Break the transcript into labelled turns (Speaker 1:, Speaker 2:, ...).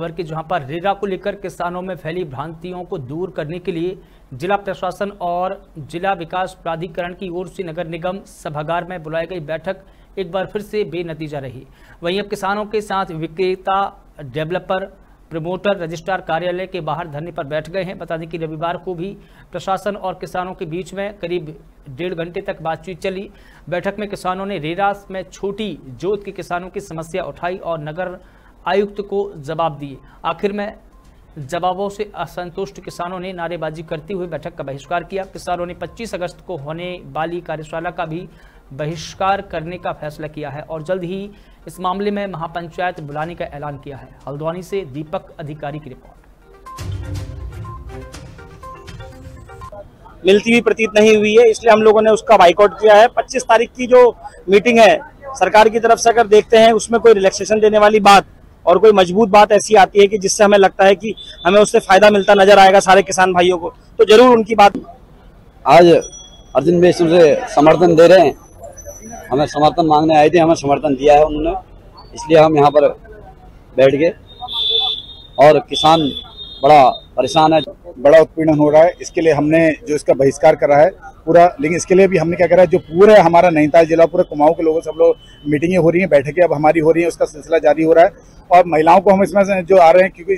Speaker 1: खबर की जहाँ पर रेरा को लेकर किसानों में फैली भ्रांतियों को दूर करने के लिए जिला प्रशासन और जिला विकास प्राधिकरण की ओर से नगर निगम सभागार में बुलाई गई बैठक एक बार फिर से बेनतीजा रही। वहीं अब किसानों के साथ विक्रेता, डेवलपर, प्रमोटर, रजिस्ट्रार कार्यालय के बाहर धरने पर बैठ गए हैं। बता दें कि रविवार को भी प्रशासन और किसानों के बीच में करीब डेढ़ घंटे तक बातचीत चली। बैठक में किसानों ने रेरा में छोटी जोत के किसानों की समस्या उठाई और नगर आयुक्त को जवाब दिए। आखिर में जवाबों से असंतुष्ट किसानों ने नारेबाजी करते हुए बैठक का बहिष्कार किया। किसानों ने 25 अगस्त को होने वाली कार्यशाला का भी बहिष्कार करने का फैसला किया है और जल्द ही इस मामले में महापंचायत बुलाने का ऐलान किया है। हल्द्वानी से दीपक अधिकारी की रिपोर्ट।
Speaker 2: मिलती हुई प्रतीत नहीं हुई है, इसलिए हम लोगों ने उसका बाइकआउट किया है। 25 तारीख की जो मीटिंग है, सरकार की तरफ़ से अगर देखते हैं, उसमें कोई रिलैक्सेशन देने वाली बात और कोई मज़बूत बात ऐसी आती है कि जिससे हमें लगता है कि हमें उससे फ़ायदा मिलता नज़र आएगा सारे किसान भाइयों को। तो ज़रूर उनकी बात
Speaker 3: आज अर्जुन भाई से समर्थन दे रहे हैं। हमें समर्थन मांगने आए थे, हमें समर्थन दिया है उन्होंने। इसलिए हम यहाँ पर बैठ गए। और किसान बड़ा परेशान है,
Speaker 4: बड़ा उत्पीड़न हो रहा है। इसके लिए हमने जो इसका बहिष्कार करा है, पूरा, लेकिन इसके लिए भी हमने क्या करा है, जो पूरे हमारा नैनीताल जिला, पूरे कुमाऊं के लोगों सब लोग मीटिंगें हो रही हैं, बैठकें अब हमारी हो रही हैं, उसका सिलसिला जारी हो रहा है। और महिलाओं को हम इसमें जो आ रहे हैं, क्योंकि